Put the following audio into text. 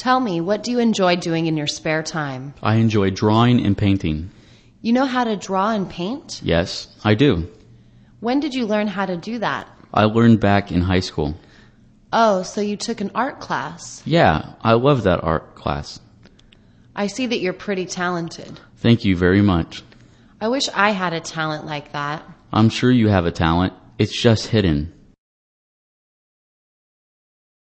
Tell me, what do you enjoy doing in your spare time? I enjoy drawing and painting. You know how to draw and paint? Yes, I do. When did you learn how to do that? I learned back in high school. Oh, so you took an art class. Yeah, I love that art class. I see that you're pretty talented. Thank you very much. I wish I had a talent like that. I'm sure you have a talent. It's just hidden.